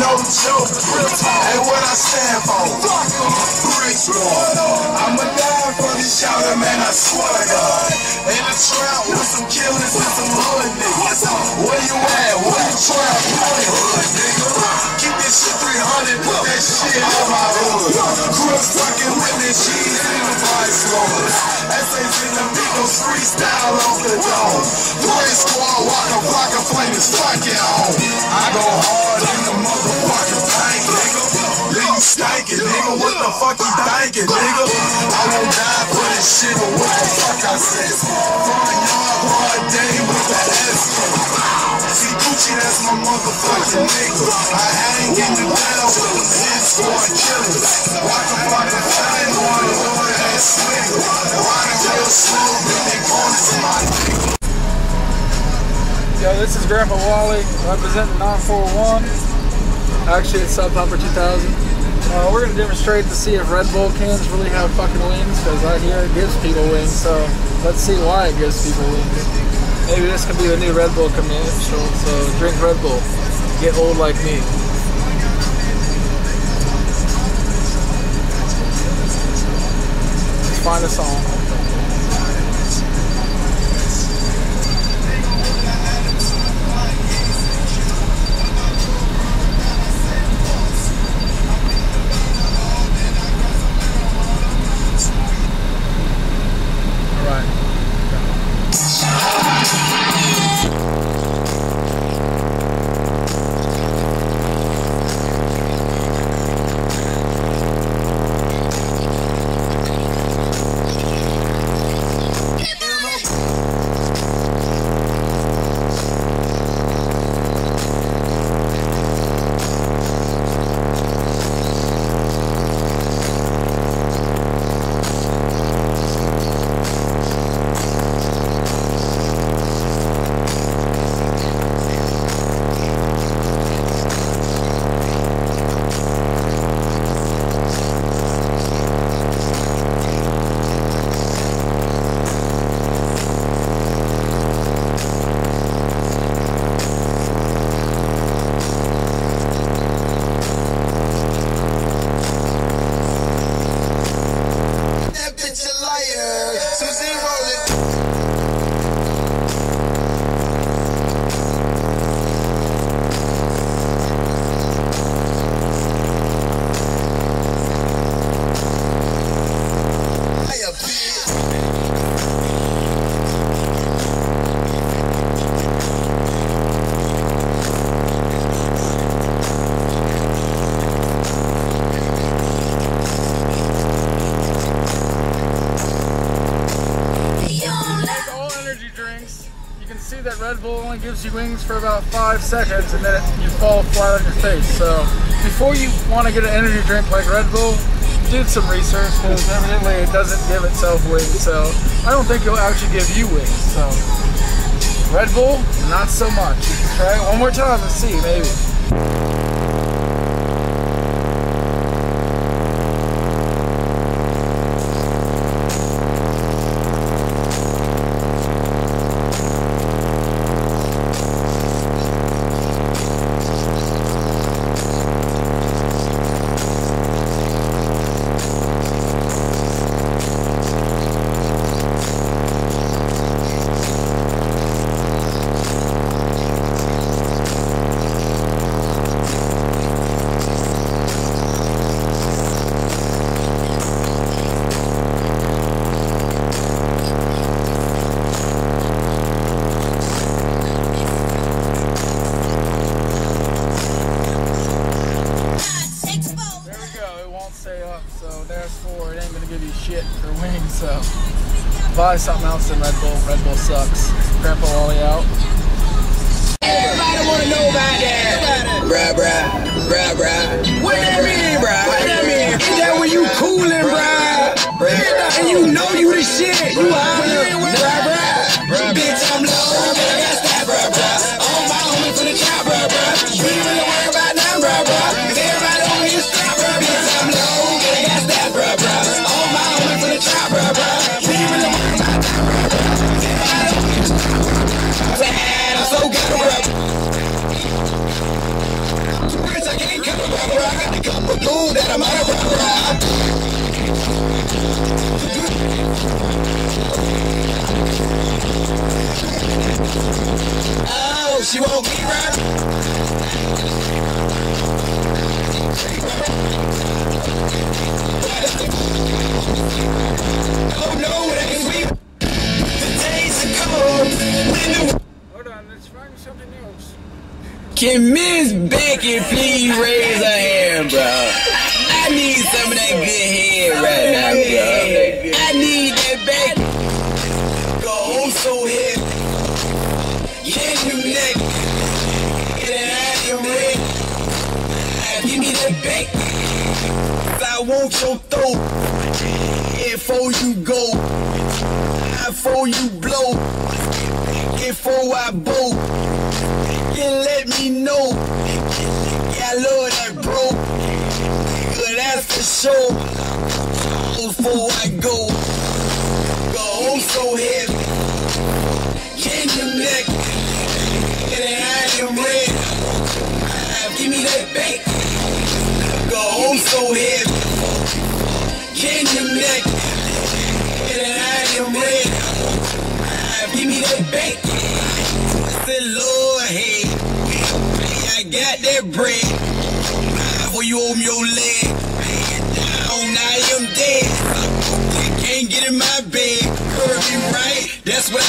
no joke. Hey, what I stand for? Bricks I'ma die for this shouter, man, I swear to God. In the trap with some killers and some hood niggas. Where you at? Where you trap? Hood nigga. Keep this shit 300, put that shit in my hood. Crooks fucking with this cheese in the vice lords. Essays in the Migos freestyle off the dome. Three squad, walk a block of flame is fucking on. I go hard in the fuck you thinking, nigga? I won't die for this shit, but what the fuck I said? Front yard, hard day with the S. See Gucci, that's my motherfucking nigga. I hang in the with ass nigga. Real slow, my nigga. Yo, this is Grandpa Wally representing 941. Actually, it's Sub Pumper 2000. Uh, we're gonna demonstrate to see if Red Bull cans really have fucking wings, because I hear it gives people wings. So let's see why it gives people wings. Maybe this could be the new Red Bull commercial. So drink Red Bull, get old like me. Let's find a song. Red Bull only gives you wings for about five seconds and then you fall flat on your face. So before you want to get an energy drink like Red Bull, do some research because evidently it doesn't give itself wings. So I don't think it'll actually give you wings. So Red Bull, not so much. Try it one more time and see, maybe. Won't stay up. So there's four. It ain't gonna give you shit for wings. So buy something else than Red Bull. Red Bull sucks. Grandpa Wally out. Everybody wanna know about that. She want me right. Oh no, it ain't sweet. The days are cold. Hold on, let's find something else. Can Miss Becky please raise her hand, bro? I need some of that good Becky. I want your throat. Before you go, before you blow, before I bow can let me know. Yeah, I love that bro. Nigga, that's for sure. Before I go, go home so heavy. Can you neck? And I am. Ah, Give me that back. Go home so heavy. Can you neck? And I am. Ah, Give me that back. Said, Lord, hey, I got that bread. For you on your leg. Down, I am dead. Can't get in my bed. Curvy right, that's what